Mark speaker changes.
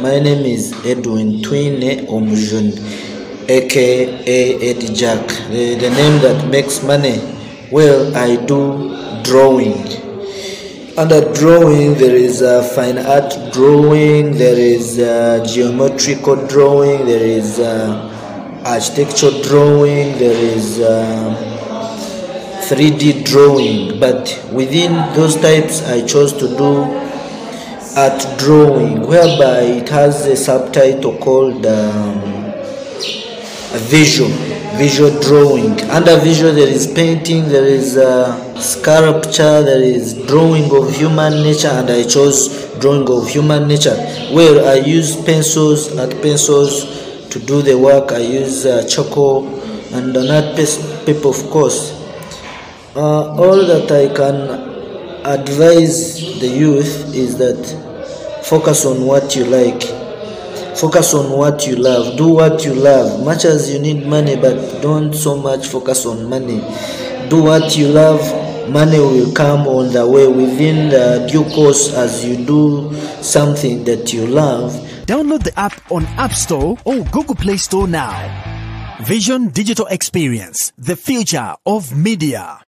Speaker 1: My name is Edwin Twineomujuni, aka Eddie Jack, the, the name that makes money. Well, I do drawing. Under drawing, there is a fine art drawing, there is a geometrical drawing, there is a architectural drawing, there is a 3D drawing. But within those types, I chose to do art drawing, whereby it has a subtitle called um, visual visual drawing. Under visual there is painting there is uh, sculpture there is drawing of human nature and i chose drawing of human nature. Where i use pencils art pencils to do the work i use uh, charcoal and an art paper of course. Uh, all that i can advise the youth is that focus on what you like. Focus on what you love. Do what you love. Much as you need money but don't so much focus on money. Do what you love. Money will come on the way within the due course as you do something that you love.
Speaker 2: Download the app on App Store or Google Play Store now. Vision Digital Experience, the future of media.